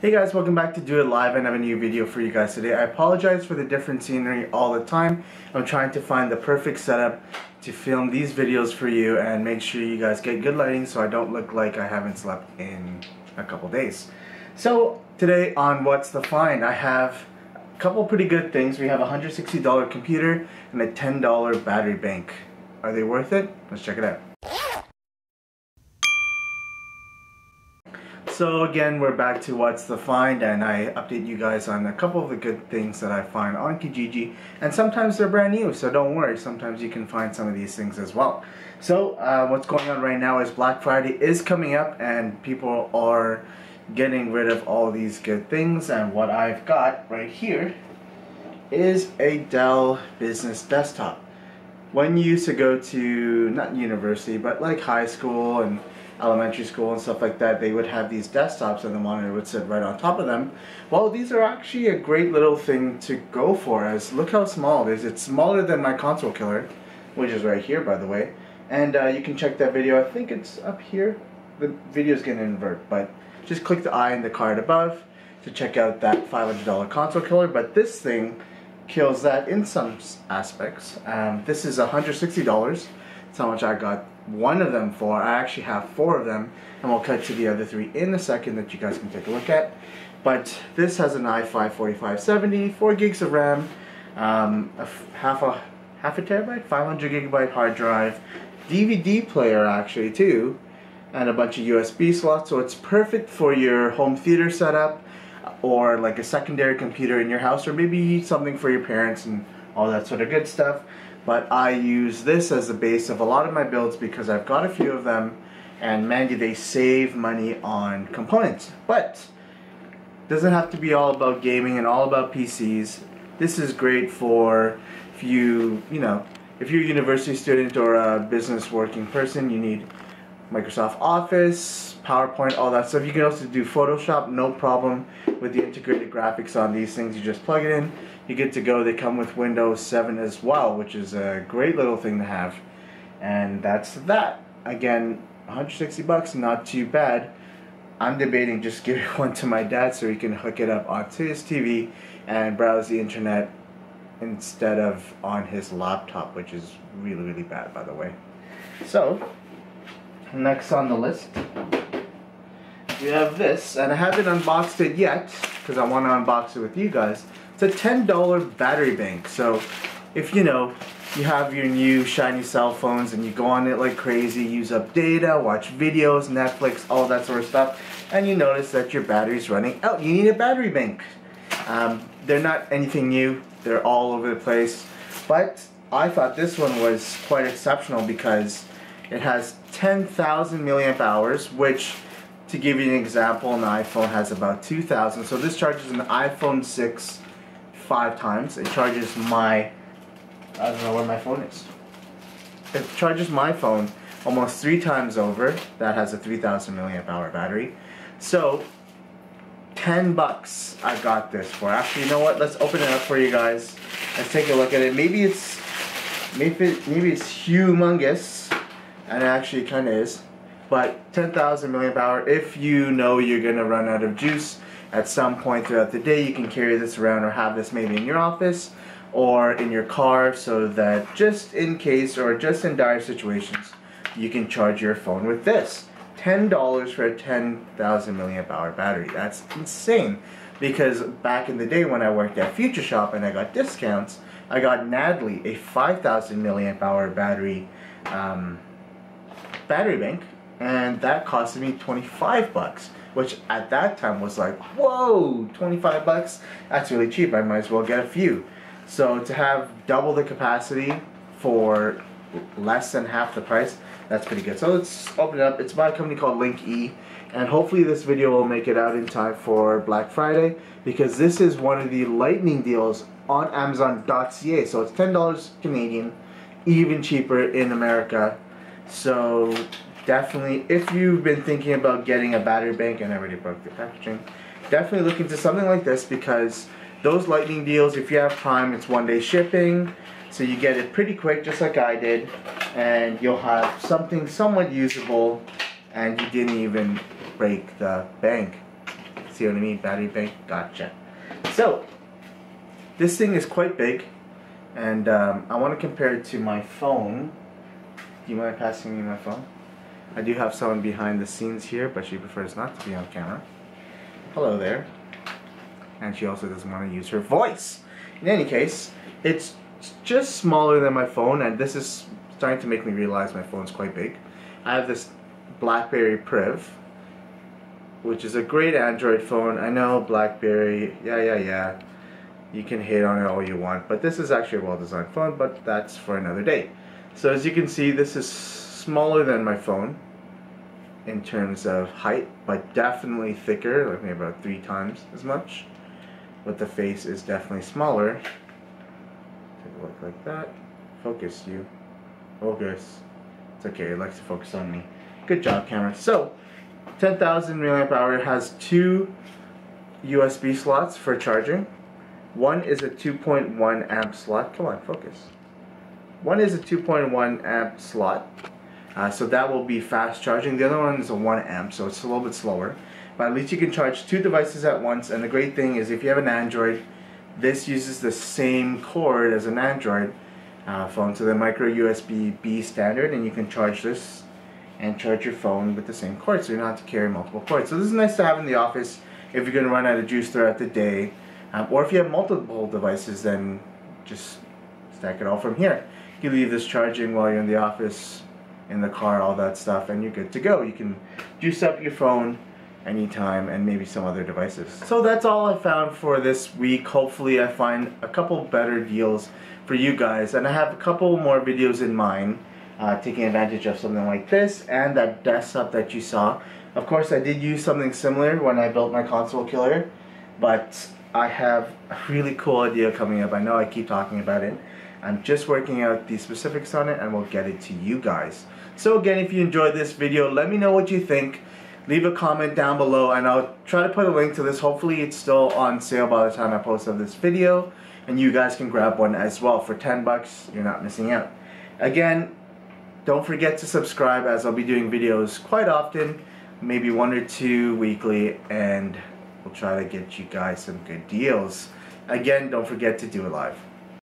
Hey guys, welcome back to Do It Live I have a new video for you guys today. I apologize for the different scenery all the time. I'm trying to find the perfect setup to film these videos for you and make sure you guys get good lighting so I don't look like I haven't slept in a couple days. So today on What's the Find, I have a couple pretty good things. We have a $160 computer and a $10 battery bank. Are they worth it? Let's check it out. So again, we're back to What's the Find and I update you guys on a couple of the good things that I find on Kijiji and sometimes they're brand new so don't worry, sometimes you can find some of these things as well. So uh, what's going on right now is Black Friday is coming up and people are getting rid of all these good things and what I've got right here is a Dell Business Desktop. When you used to go to, not university, but like high school and elementary school and stuff like that, they would have these desktops and the monitor would sit right on top of them. Well, these are actually a great little thing to go for as look how small it is. It's smaller than my console killer, which is right here by the way. And uh, you can check that video, I think it's up here. The video's gonna invert, but just click the eye in the card above to check out that $500 console killer. But this thing kills that in some aspects. Um, this is $160. That's how much I got one of them for. I actually have four of them, and we'll cut to the other three in a second that you guys can take a look at. But this has an i5 4570, 4 gigs of RAM, um, a half a half a terabyte, 500 gigabyte hard drive, DVD player actually too, and a bunch of USB slots. So it's perfect for your home theater setup, or like a secondary computer in your house, or maybe something for your parents and all that sort of good stuff but I use this as the base of a lot of my builds because I've got a few of them and man do they save money on components. But doesn't have to be all about gaming and all about PCs. This is great for if you, you know, if you're a university student or a business working person, you need Microsoft Office, PowerPoint, all that stuff. You can also do Photoshop, no problem with the integrated graphics on these things. You just plug it in, you get to go. They come with Windows 7 as well, which is a great little thing to have. And that's that. Again, 160 bucks, not too bad. I'm debating just giving one to my dad so he can hook it up onto his TV and browse the internet instead of on his laptop, which is really, really bad, by the way. So, next on the list, we have this, and I haven't unboxed it yet because I want to unbox it with you guys. It's a $10 battery bank. So if you know, you have your new shiny cell phones and you go on it like crazy, use up data, watch videos, Netflix, all that sort of stuff, and you notice that your battery's running out. You need a battery bank. Um, they're not anything new. They're all over the place. But I thought this one was quite exceptional because it has 10,000 milliamp hours, which to give you an example, an iPhone has about 2,000. So this charges an iPhone 6 five times. It charges my, I don't know where my phone is. It charges my phone almost three times over. That has a 3000 milliamp hour battery. So, 10 bucks I got this for. Actually, you know what? Let's open it up for you guys. Let's take a look at it. Maybe it's, maybe, maybe it's humongous. And it actually kind of is. But 10,000 milliamp hour, if you know you're to run out of juice, at some point throughout the day you can carry this around or have this maybe in your office or in your car so that just in case or just in dire situations you can charge your phone with this. $10 for a 10,000 milliamp hour battery. That's insane because back in the day when I worked at Future Shop and I got discounts, I got Nadley a 5,000 milliamp hour battery um, battery bank and that costed me 25 bucks which at that time was like, whoa, 25 bucks? That's really cheap. I might as well get a few. So to have double the capacity for less than half the price, that's pretty good. So let's open it up. It's by a company called Link E. And hopefully this video will make it out in time for Black Friday because this is one of the lightning deals on Amazon.ca. So it's $10 Canadian, even cheaper in America. So definitely, if you've been thinking about getting a battery bank, and I already broke the packaging, definitely look into something like this because those lightning deals, if you have Prime, it's one day shipping, so you get it pretty quick, just like I did, and you'll have something somewhat usable, and you didn't even break the bank. See what I mean? Battery bank. Gotcha. So, this thing is quite big, and um, I want to compare it to my phone. Do you mind passing me my phone? I do have someone behind the scenes here, but she prefers not to be on camera. Hello there. And she also doesn't want to use her voice. In any case, it's just smaller than my phone, and this is starting to make me realize my phone's quite big. I have this BlackBerry Priv, which is a great Android phone. I know BlackBerry, yeah, yeah, yeah. You can hate on it all you want, but this is actually a well-designed phone, but that's for another day. So as you can see, this is smaller than my phone in terms of height, but definitely thicker, like maybe about three times as much. But the face is definitely smaller. Take a look like that. Focus you. Focus. It's okay, it likes to focus on me. Good job, camera. So, 10,000 milliamp hour has two USB slots for charging. One is a 2.1 amp slot. Come on, focus. One is a 2.1 amp slot. Uh, so that will be fast charging. The other one is a 1 amp, so it's a little bit slower. But at least you can charge two devices at once. And the great thing is if you have an Android, this uses the same cord as an Android uh, phone. So the micro USB B standard, and you can charge this and charge your phone with the same cord so you don't have to carry multiple cords. So this is nice to have in the office if you're going to run out of juice throughout the day. Um, or if you have multiple devices, then just stack it all from here. You leave this charging while you're in the office, in the car, all that stuff, and you're good to go. You can juice up your phone anytime and maybe some other devices. So that's all I found for this week. Hopefully I find a couple better deals for you guys. And I have a couple more videos in mind uh, taking advantage of something like this and that desktop that you saw. Of course, I did use something similar when I built my console killer, but I have a really cool idea coming up. I know I keep talking about it. I'm just working out the specifics on it and we'll get it to you guys. So again, if you enjoyed this video, let me know what you think. Leave a comment down below and I'll try to put a link to this. Hopefully it's still on sale by the time I post of this video. And you guys can grab one as well for 10 bucks. You're not missing out. Again, don't forget to subscribe as I'll be doing videos quite often, maybe one or two weekly, and we'll try to get you guys some good deals. Again, don't forget to do it live.